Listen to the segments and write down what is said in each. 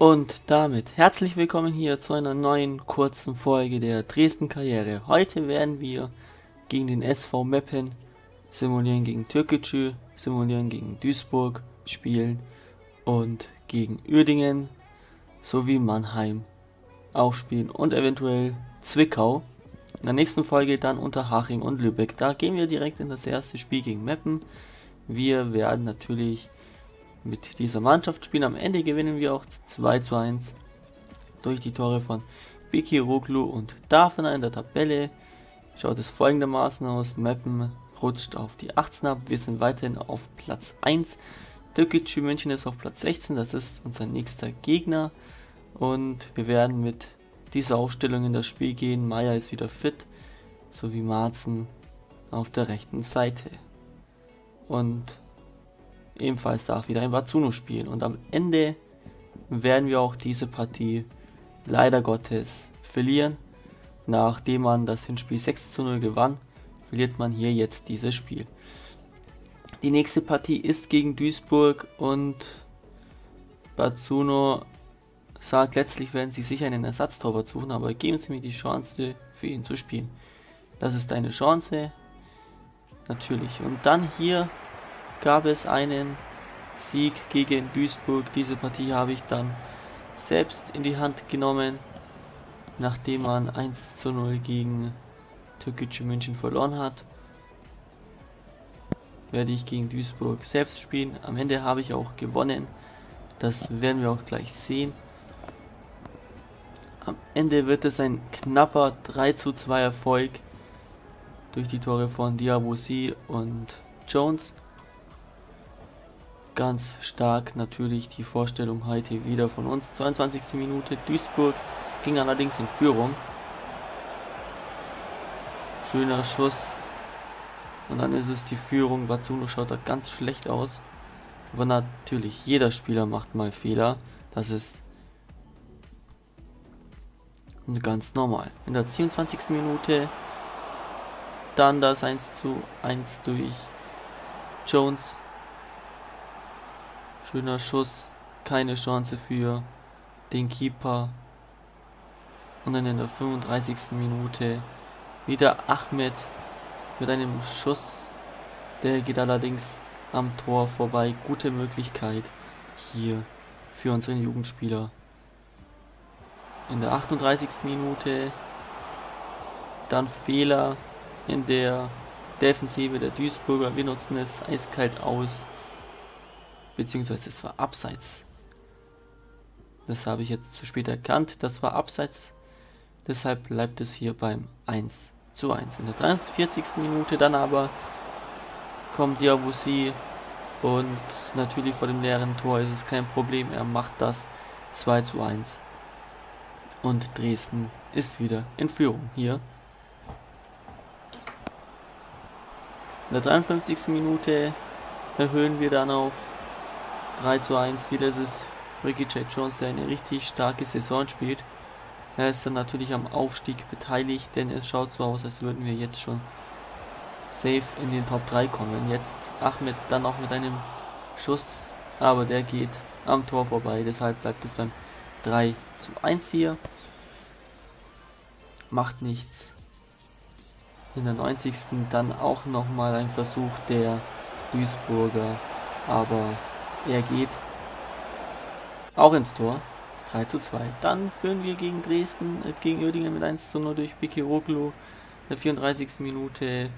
Und damit herzlich willkommen hier zu einer neuen kurzen Folge der Dresden Karriere. Heute werden wir gegen den SV Meppen simulieren gegen Türkgücü, simulieren gegen Duisburg spielen und gegen Uerdingen sowie Mannheim auch spielen und eventuell Zwickau. In der nächsten Folge dann Unterhaching und Lübeck. Da gehen wir direkt in das erste Spiel gegen Meppen. Wir werden natürlich mit dieser Mannschaft spielen. Am Ende gewinnen wir auch 2 zu 1 durch die Tore von Biki Roglu und Dafner in der Tabelle. Schaut es folgendermaßen aus. Meppen rutscht auf die 18 ab. Wir sind weiterhin auf Platz 1. Türkgücü München ist auf Platz 16. Das ist unser nächster Gegner. Und wir werden mit dieser Aufstellung in das Spiel gehen. Meier ist wieder fit. Sowie Marzen auf der rechten Seite. Und Ebenfalls darf wieder ein Watsuno spielen. Und am Ende werden wir auch diese Partie leider Gottes verlieren. Nachdem man das Hinspiel 6 zu 0 gewann, verliert man hier jetzt dieses Spiel. Die nächste Partie ist gegen Duisburg und Batsuno sagt letztlich werden sie sicher einen Ersatztorwart suchen, aber geben sie mir die Chance für ihn zu spielen. Das ist eine Chance. Natürlich. Und dann hier gab es einen Sieg gegen Duisburg. Diese Partie habe ich dann selbst in die Hand genommen, nachdem man 1 zu 0 gegen Türkische München verloren hat. Werde ich gegen Duisburg selbst spielen. Am Ende habe ich auch gewonnen. Das werden wir auch gleich sehen. Am Ende wird es ein knapper 3 zu 2 Erfolg durch die Tore von Diabosi und Jones ganz stark natürlich die Vorstellung heute wieder von uns. 22. Minute, Duisburg ging allerdings in Führung. Schöner Schuss. Und dann ist es die Führung. Batsuno schaut da ganz schlecht aus. Aber natürlich, jeder Spieler macht mal Fehler. Das ist ganz normal. In der 22. Minute dann das 1 zu 1 durch Jones Schöner Schuss, keine Chance für den Keeper. Und dann in der 35. Minute wieder Ahmed mit einem Schuss. Der geht allerdings am Tor vorbei. Gute Möglichkeit hier für unseren Jugendspieler. In der 38. Minute dann Fehler in der Defensive der Duisburger. Wir nutzen es eiskalt aus beziehungsweise es war abseits. Das habe ich jetzt zu spät erkannt, das war abseits. Deshalb bleibt es hier beim 1 zu 1. In der 43. Minute dann aber kommt Diabusi und natürlich vor dem leeren Tor ist es kein Problem. Er macht das 2 zu 1. Und Dresden ist wieder in Führung hier. In der 53. Minute erhöhen wir dann auf 3 zu 1. Wieder ist es Ricky J. Jones, der eine richtig starke Saison spielt. Er ist dann natürlich am Aufstieg beteiligt, denn es schaut so aus, als würden wir jetzt schon safe in den Top 3 kommen. Jetzt Ahmed dann noch mit einem Schuss, aber der geht am Tor vorbei. Deshalb bleibt es beim 3 zu 1 hier. Macht nichts. In der 90. dann auch nochmal ein Versuch der Duisburger, aber er geht auch ins Tor. 3 zu 2. Dann führen wir gegen Dresden, äh, gegen Oerdingen mit 1 zu 0 durch Biki Roglu. In der 34. Minute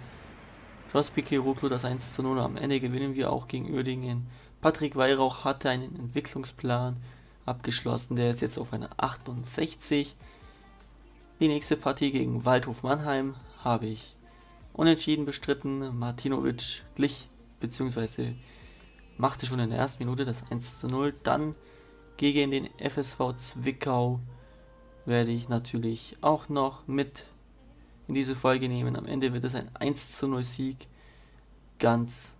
schoss Biki Roglu das 1 zu 0. Am Ende gewinnen wir auch gegen Oerdingen. Patrick Weihrauch hatte einen Entwicklungsplan abgeschlossen. Der ist jetzt auf einer 68. Die nächste Partie gegen Waldhof Mannheim habe ich unentschieden bestritten. Martinovic glich bzw machte schon in der ersten Minute das 1 zu 0. Dann gegen den FSV Zwickau werde ich natürlich auch noch mit in diese Folge nehmen. Am Ende wird es ein 1 zu 0 Sieg. Ganz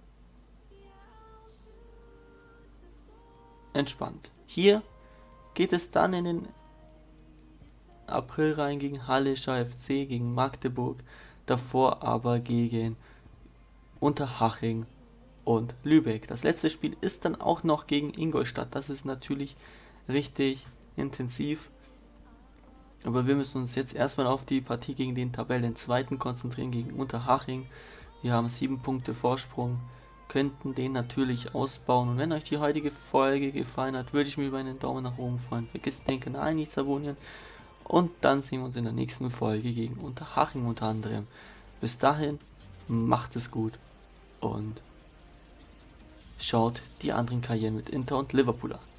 entspannt. Hier geht es dann in den April rein gegen Hallischer FC, gegen Magdeburg, davor aber gegen Unterhaching und Lübeck. Das letzte Spiel ist dann auch noch gegen Ingolstadt. Das ist natürlich richtig intensiv. Aber wir müssen uns jetzt erstmal auf die Partie gegen den Tabellenzweiten konzentrieren, gegen Unterhaching. Wir haben sieben Punkte Vorsprung, könnten den natürlich ausbauen. Und wenn euch die heutige Folge gefallen hat, würde ich mich über einen Daumen nach oben freuen. Vergesst den Kanal nicht zu abonnieren. Und dann sehen wir uns in der nächsten Folge gegen Unterhaching unter anderem. Bis dahin, macht es gut und schaut die anderen Karrieren mit Inter und Liverpool an.